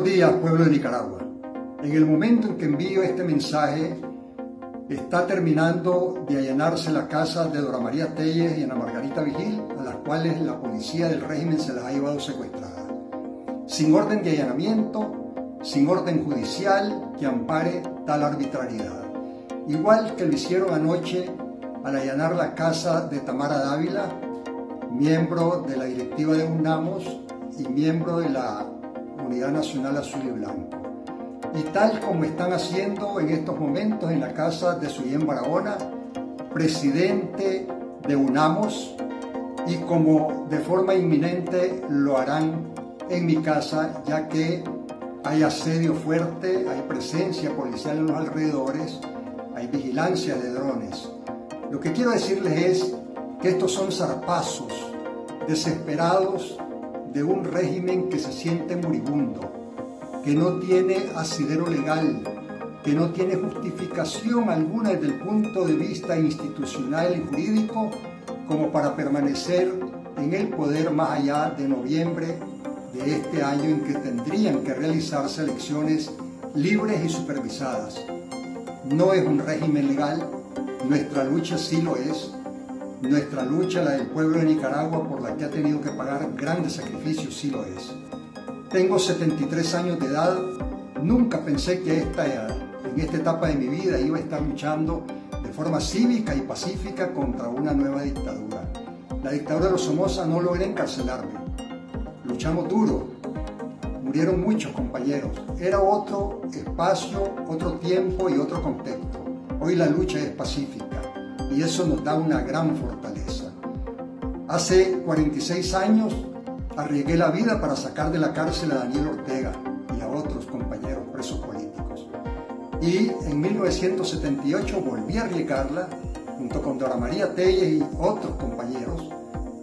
Buenos días, pueblo de Nicaragua. En el momento en que envío este mensaje, está terminando de allanarse la casa de Dora María Telles y Ana Margarita Vigil, a las cuales la policía del régimen se las ha llevado secuestradas. Sin orden de allanamiento, sin orden judicial que ampare tal arbitrariedad. Igual que lo hicieron anoche al allanar la casa de Tamara Dávila, miembro de la directiva de UNAMOS y miembro de la Unidad Nacional Azul y Blanco. Y tal como están haciendo en estos momentos en la casa de Suyén Barahona, presidente de UNAMOS, y como de forma inminente lo harán en mi casa, ya que hay asedio fuerte, hay presencia policial en los alrededores, hay vigilancia de drones. Lo que quiero decirles es que estos son zarpazos desesperados de un régimen que se siente moribundo, que no tiene asidero legal, que no tiene justificación alguna desde el punto de vista institucional y jurídico como para permanecer en el poder más allá de noviembre de este año en que tendrían que realizarse elecciones libres y supervisadas. No es un régimen legal, nuestra lucha sí lo es, nuestra lucha, la del pueblo de Nicaragua, por la que ha tenido que pagar grandes sacrificios, sí lo es. Tengo 73 años de edad, nunca pensé que esta, en esta etapa de mi vida iba a estar luchando de forma cívica y pacífica contra una nueva dictadura. La dictadura de los Somoza no logró encarcelarme. Luchamos duro, murieron muchos compañeros. Era otro espacio, otro tiempo y otro contexto. Hoy la lucha es pacífica y eso nos da una gran fortaleza. Hace 46 años arriesgué la vida para sacar de la cárcel a Daniel Ortega y a otros compañeros presos políticos. Y en 1978 volví a arriesgarla junto con Dora María Telles y otros compañeros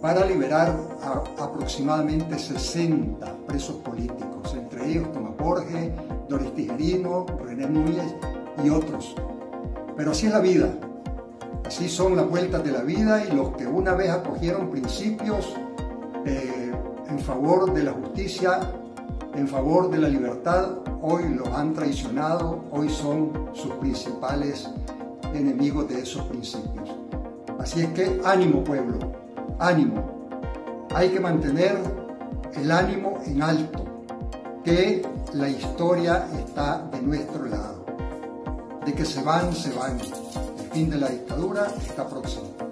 para liberar a aproximadamente 60 presos políticos, entre ellos Tomás Borges, Doris Tijerino, René Núñez y otros. Pero así es la vida, Así son las vueltas de la vida y los que una vez acogieron principios eh, en favor de la justicia, en favor de la libertad, hoy los han traicionado, hoy son sus principales enemigos de esos principios. Así es que ánimo pueblo, ánimo. Hay que mantener el ánimo en alto, que la historia está de nuestro lado. De que se van, se van fin de la dictadura está próximo.